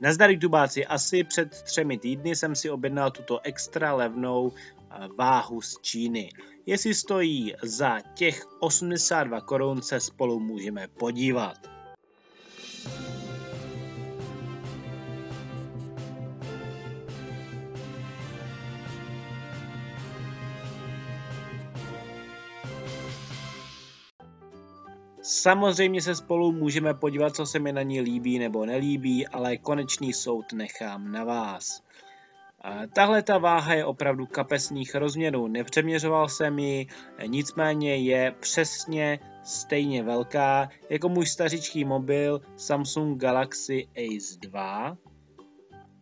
Nazdar YouTubáci, asi před třemi týdny jsem si objednal tuto extra levnou eh, váhu z Číny. Jestli stojí za těch 82 korun, se spolu můžeme podívat. Samozřejmě se spolu můžeme podívat, co se mi na ní líbí nebo nelíbí, ale konečný soud nechám na vás. Tahle ta váha je opravdu kapesních rozměrů. Nepřeměřoval jsem ji, nicméně je přesně stejně velká jako můj stařičký mobil Samsung Galaxy Ace 2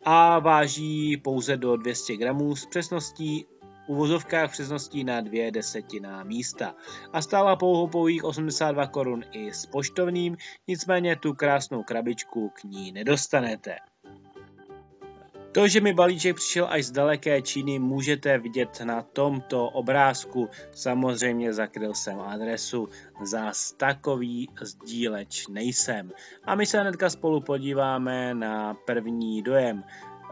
a váží pouze do 200 gramů s přesností uvozovkách přesností na dvě desetiná místa a stála pouhou pouhých 82 korun i s poštovným, nicméně tu krásnou krabičku k ní nedostanete. To, že mi balíček přišel až z daleké Číny, můžete vidět na tomto obrázku. Samozřejmě zakryl jsem adresu, zás takový sdíleč nejsem. A my se hnedka spolu podíváme na první dojem.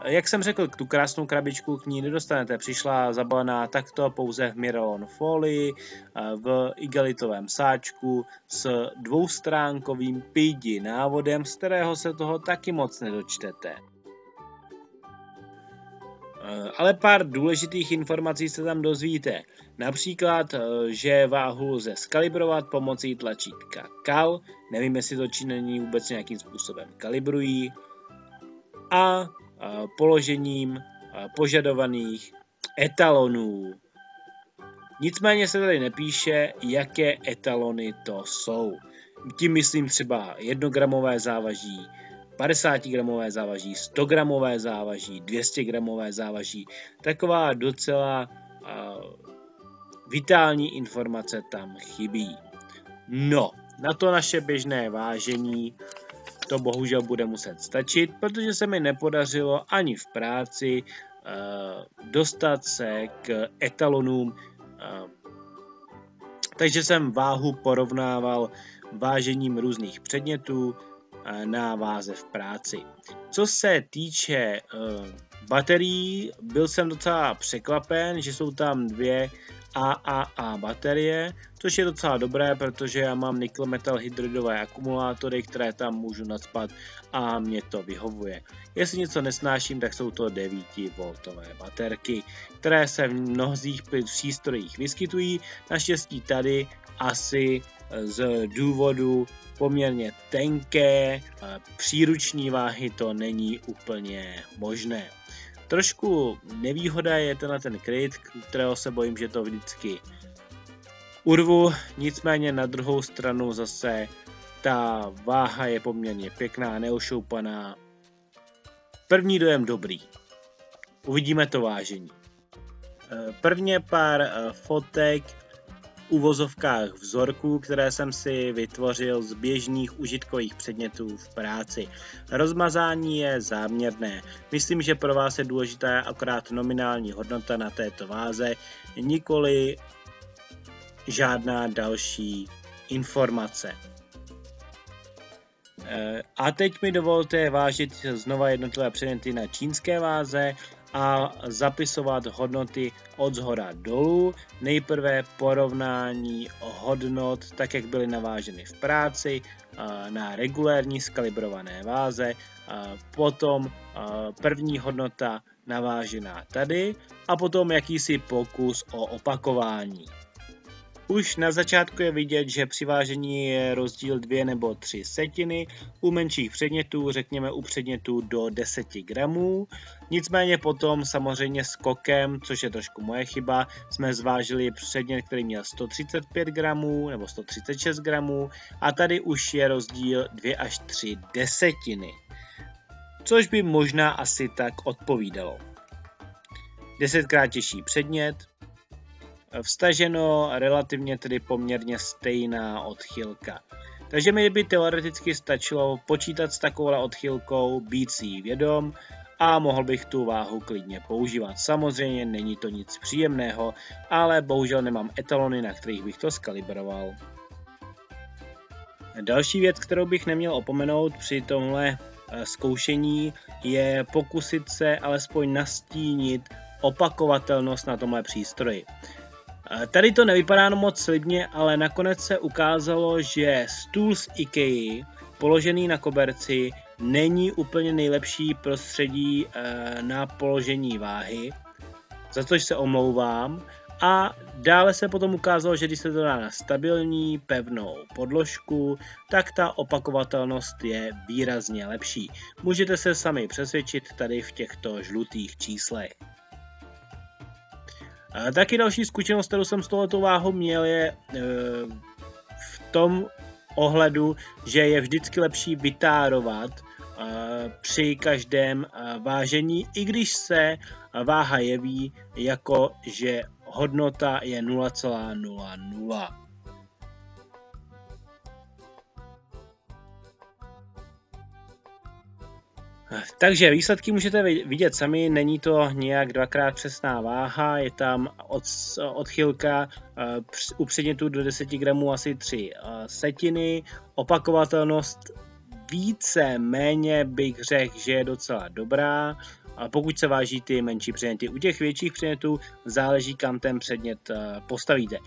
Jak jsem řekl, tu krásnou krabičku k ní nedostanete. Přišla zabalená takto pouze v Miralon folii, v igelitovém sáčku s dvoustránkovým pidi návodem, z kterého se toho taky moc nedočtete. Ale pár důležitých informací se tam dozvíte. Například, že váhu lze skalibrovat pomocí tlačítka KAL, nevím, jestli to Číňani vůbec nějakým způsobem kalibrují, a položením požadovaných etalonů. Nicméně se tady nepíše, jaké etalony to jsou. Tím myslím třeba 1 gramové závaží, 50 gramové závaží, 100 gramové závaží, 200 gramové závaží. Taková docela uh, vitální informace tam chybí. No, na to naše běžné vážení to bohužel bude muset stačit, protože se mi nepodařilo ani v práci uh, dostat se k etalonům. Uh, takže jsem váhu porovnával vážením různých předmětů uh, na váze v práci. Co se týče baterií, byl jsem docela překvapen, že jsou tam dvě AAA baterie, což je docela dobré, protože já mám nickel metal hydridové akumulátory, které tam můžu nadspat a mě to vyhovuje. Jestli něco nesnáším, tak jsou to 9V baterky, které se v mnohých přístrojích vyskytují, naštěstí tady asi z důvodu poměrně tenké příruční váhy to není úplně možné. Trošku nevýhoda je tenhle ten kryt, kterého se bojím, že to vždycky urvu, nicméně na druhou stranu zase ta váha je poměrně pěkná, neošoupaná. První dojem dobrý. Uvidíme to vážení. Prvně pár eh, fotek uvozovkách vzorků, které jsem si vytvořil z běžných užitkových předmětů v práci. Rozmazání je záměrné. Myslím, že pro vás je důležitá akorát nominální hodnota na této váze, nikoli žádná další informace. E, a teď mi dovolte vážit znova jednotlivé předměty na čínské váze a zapisovat hodnoty od zhora dolů. Nejprve porovnání hodnot, tak jak byly naváženy v práci, na regulérní skalibrované váze, potom první hodnota navážená tady a potom jakýsi pokus o opakování. Už na začátku je vidět, že při vážení je rozdíl 2 nebo 3 setiny, u menších předmětů, řekněme u předmětů do 10 gramů. Nicméně potom samozřejmě skokem, což je trošku moje chyba, jsme zvážili předmět, který měl 135 gramů nebo 136 gramů a tady už je rozdíl 2 až 3 desetiny. Což by možná asi tak odpovídalo. Desetkrát těžší předmět, vstaženo relativně tedy poměrně stejná odchylka. Takže mi by teoreticky stačilo počítat s takovou odchylkou, být si vědom a mohl bych tu váhu klidně používat. Samozřejmě není to nic příjemného, ale bohužel nemám etalony, na kterých bych to skalibroval. Další věc, kterou bych neměl opomenout při tomhle eh, zkoušení je pokusit se alespoň nastínit opakovatelnost na tomhle přístroji. Tady to nevypadá moc slibně, ale nakonec se ukázalo, že stůl z IKEA položený na koberci není úplně nejlepší prostředí eh, na položení váhy, za což se omlouvám. A dále se potom ukázalo, že když se to dá na stabilní, pevnou podložku, tak ta opakovatelnost je výrazně lepší. Můžete se sami přesvědčit tady v těchto žlutých číslech. A taky další zkušenost, kterou jsem s tohoto váhou měl, je e, v tom ohledu, že je vždycky lepší vytárovat e, při každém e, vážení, i když se váha jeví jako, že hodnota je 0,00. Takže výsledky můžete vidět sami, není to nějak dvakrát přesná váha, je tam od, odchylka uh, u předmětu do 10 gramů asi 3 uh, eh, setiny, opakovatelnost více méně bych řekl, že je docela dobrá, a pokud se váží ty menší předměty. U těch větších předmětů záleží, kam ten předmět uh, postavíte.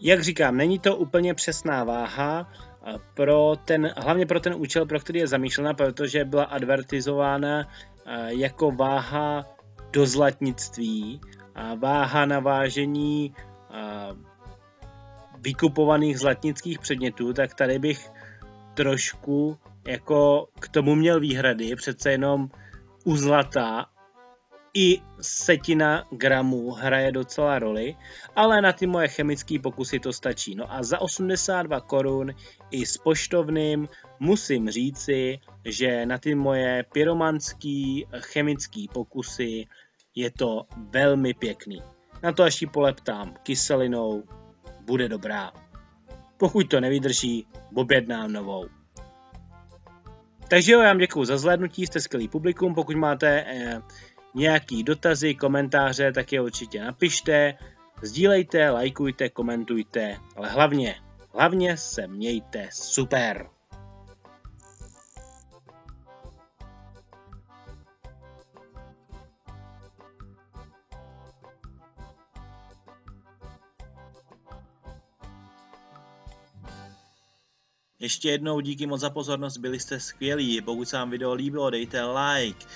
Jak říkám, není to úplně přesná váha, pro ten, hlavně pro ten účel, pro který je zamýšlena, protože byla advertizována eh, jako váha do zlatnictví, váha na vážení eh, vykupovaných zlatnických předmětů, tak tady bych trošku jako k tomu měl výhrady, přece jenom u zlata i setina gramů hraje docela roli, ale na ty moje chemické pokusy to stačí. No a za 82 korun i s poštovným musím říci, že na ty moje pyromanský chemické pokusy je to velmi pěkný. Na to až ji poleptám kyselinou, bude dobrá. Pokud to nevydrží, objednám novou. Takže jo, já vám děkuji za zhlédnutí, jste skvělý publikum, pokud máte eh, nějaký dotazy, komentáře, tak je určitě napište, sdílejte, lajkujte, komentujte, ale hlavně, hlavně se mějte super. Ještě jednou díky moc za pozornost, byli jste skvělí. Pokud se vám video líbilo, dejte like.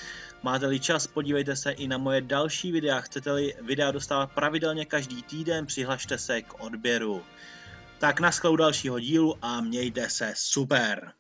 Máte-li čas, podívejte se i na moje další videa. Chcete-li videa dostávat pravidelně každý týden, přihlašte se k odběru. Tak naschle u dalšího dílu a mějte se super.